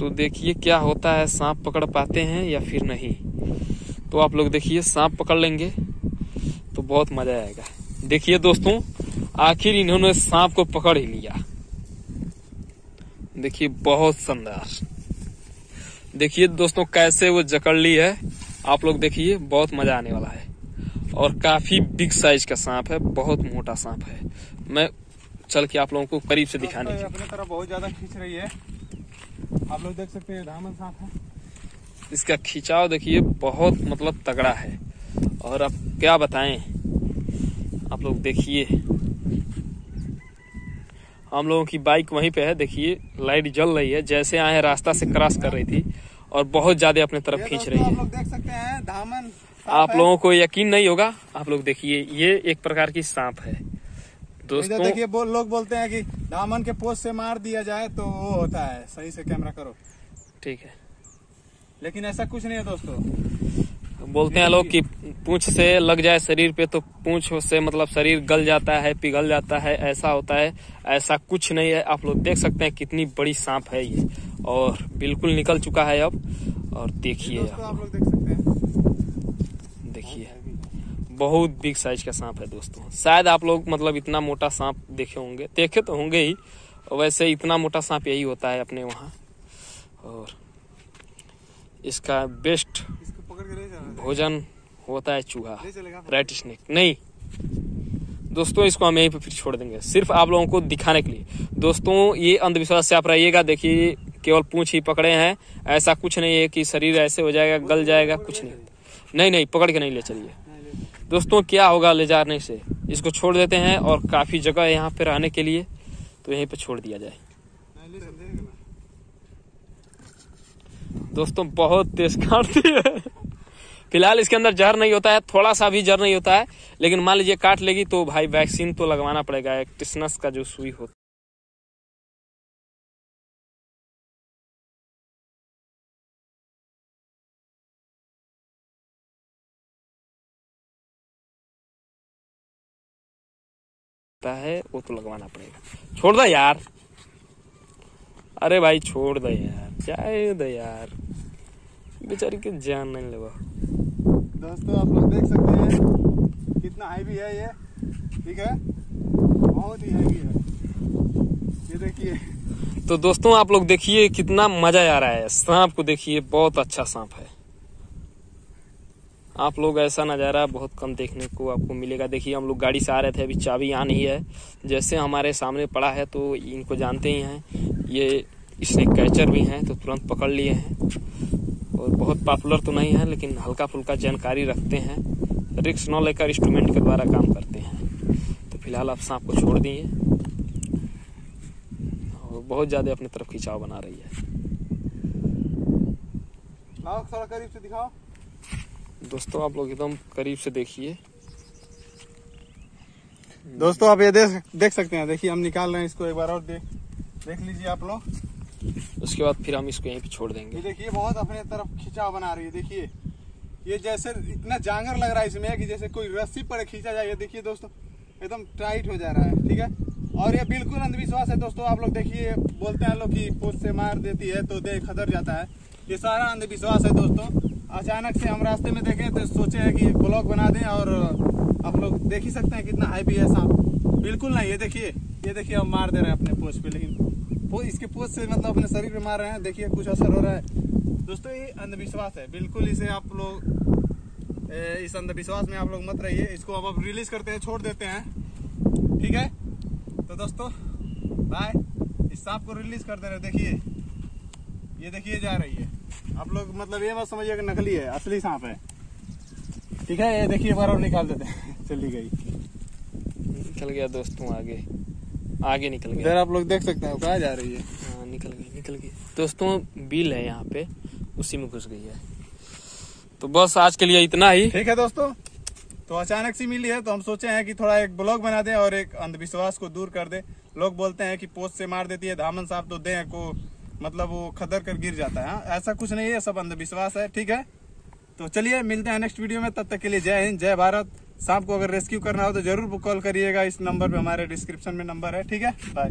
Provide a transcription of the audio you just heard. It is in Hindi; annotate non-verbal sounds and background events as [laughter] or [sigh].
तो देखिए क्या होता है सांप पकड़ पाते हैं या फिर नहीं? तो आप लोग देखिए सांप पकड़ लेंगे तो बहुत मज़ा आएगा। देखिए दोस्तों आखिर इन्होंने सांप को पकड़ ही लिया। देखिए बहुत शानदार। देखिए दोस्तों कैसे वो जकड़ ली है आप लोग देखिए बहुत मज़ा आने वाला है। और काफ़ी बिग साइज़ का सांप है बहुत मोटा सांप है। मैं चल के आप लोगों को करीब से दिखाने की अपने तरफ़ बहुत ज़्यादा खींच रही है। आप लोग देख सकते हैं धामन सांप है। इसका खिंचाव देखिए बहुत मतलब तगड़ा है। और अब क्या बताएँ? आप लोग देखिए। हम लोगों की बाइक वहीं पे है देखिए लाइट जल रही है जैसे आए रास्ता से क्रॉस कर रही थी और बहुत ज़्यादा अपने तरफ़ खींच रही आप है लोग देख सकते हैं धामन आप। लोगों को यकीन नहीं होगा आप लोग देखिए ये एक प्रकार की सांप है। दोस्तों देखिए बोल लोग बोलते हैं कि दामन के पोस्ट से मार दिया जाए तो वो होता है। सही से कैमरा करो। ठीक है। लेकिन ऐसा कुछ नहीं है दोस्तों। बोलते हैं लोग कि पूंछ से लग जाए शरीर पे तो पूंछ से मतलब शरीर गल जाता है पिघल जाता है ऐसा होता है। ऐसा कुछ नहीं है। आप लोग देख सकते हैं कितनी बड़ी सांप है ये। और बिल्कुल निकल चुका है अब। और देखिए आप लोग देख सकते हैं देखिए बहुत बिग साइज़ का सांप है दोस्तों। शायद आप लोग मतलब इतना मोटा सांप देखे होंगे। देखे तो होंगे ही। वैसे इतना मोटा सांप यही होता है अपने वहाँ। और इसका बेस्ट भोजन होता है चूहा। रेड स्नेक नहीं। दोस्तों इसको हम यहीं पे फिर छोड़ देंगे। सिर्फ़ आप लोगों को दिखाने के लिए। दोस्तों ये अंधविश्वास से आप रहिएगा। देखिए केवल पूछ ही पकड़े हैं। ऐसा कुछ नहीं है कि शरीर ऐसे हो जाएगा गल जाएगा कुछ नहीं। नहीं नहीं पकड़ के नहीं ले चलिए। दोस्तों, क्या होगा ले जाने से? इसको छोड़ देते हैं और काफ़ी जगह है यहाँ पे रहने के लिए तो यहीं पे छोड़ दिया जाए। दोस्तों, बहुत तेज काटती है। फ़िलहाल इसके अंदर जहर नहीं होता है, थोड़ा सा भी जहर नहीं होता है, लेकिन मान लीजिए काट लेगी तो भाई वैक्सीन तो लगवाना पड़ेगा, एक टिसनस का जो सुई होता है वो तो लगवाना पड़ेगा। छोड़ दो यार। अरे भाई छोड़ दे यार। जाए दे यार। बेचारी के जान नहीं लेवा। दोस्तों आप लोग देख सकते हैं कितना हैवी है ये। ठीक है? बहुत ही हैवी है। ये देखिए। तो दोस्तों आप लोग देखिए कितना मज़ा आ रहा है। सांप को देखिए बहुत अच्छा सांप है। आप लोग ऐसा नज़ारा बहुत कम देखने को आपको मिलेगा। देखिए, हम लोग गाड़ी से आ रहे थे, अभी चाबी यहाँ नहीं है। जैसे हमारे सामने पड़ा है तो इनको जानते ही हैं। ये इसने कैचर भी हैं तो तुरंत पकड़ लिए हैं। और बहुत पॉपुलर तो नहीं है, लेकिन हल्का फुल्का जानकारी रखते हैं। रिक्स न लेकर इंस्ट्रूमेंट के द्वारा काम करते हैं। तो फ़िलहाल आप सांप को छोड़ दिए। और बहुत ज़्यादा अपने तरफ़ खिंचाव बना रही है। करीब से दिखाओ। दोस्तों आप लोग एकदम करीब से देखिए। दोस्तों आप ये देख देख सकते हैं। देखिए हम निकाल रहे हैं इसको एक बार और देख देख लीजिए आप लोग। उसके बाद फिर हम इसको यहीं पे छोड़ ये देंगे देखिए बहुत अपने तरफ़ खिंचाव बना रही है। देखिए ये जैसे इतना जांगर लग रहा है इसमें कि जैसे कोई रस्सी पर खींचा जाए। ये देखिए दोस्तों एकदम टाइट हो जा रहा है ठीक है? और ये बिल्कुल अंधविश्वास है दोस्तों। आप लोग देखिए बोलते हैं लोग कि पोस्ट से मार देती है तो देह खदर जाता है। ये सारा अंधविश्वास है दोस्तों। अचानक से हम रास्ते में देखे तो सोचे है कि ब्लॉग बना दें और आप लोग देख ही सकते हैं कितना हैवी है सांप बिल्कुल नहीं, ये देखिए ये देखिए हम मार दे रहे हैं अपने पोस्ट पे, लेकिन वो इसके पोस्ट से मतलब अपने शरीर पे मार रहे हैं। देखिए कुछ असर हो रहा है। दोस्तों, ये अंधविश्वास है, बिल्कुल इसे आप लोग इस अंधविश्वास में आप लोग मत रहिए। इसको अब अब रिलीज़ करते हैं, छोड़ देते हैं। ठीक है? तो दोस्तों बाय इस सांप को रिलीज़ कर दे रहे देखिए। ये देखिए जा रही है। आप लोग मतलब ये मत समझिए कि नकली है असली सांप है। ठीक है ये देखिए बार और निकाल देते हैं। [laughs] चली गई। निकल गया दोस्तों आगे। आगे निकल इधर गया आप लोग देख सकते हैं कहा जा रही है? हाँ निकल गई निकल गई दोस्तों बिल है यहाँ पे उसी में घुस गई है। तो बस आज के लिए इतना ही। ठीक है दोस्तों तो अचानक सी मिली है तो हम सोचे हैं कि थोड़ा एक ब्लॉग बना दें और एक अंधविश्वास को दूर कर दें। लोग बोलते हैं कि पोस्ट से मार देती है धामन साहब तो दें को मतलब वो खदर कर गिर जाता है हाँ? ऐसा कुछ नहीं है, सब अंधविश्वास है, ठीक है? तो चलिए, मिलते हैं नेक्स्ट वीडियो में, तब तक के लिए जय हिंद, जय भारत। सांप को अगर रेस्क्यू करना हो तो ज़रूर कॉल करिएगा, इस नंबर पे, हमारे डिस्क्रिप्शन में नंबर है, ठीक है? बाय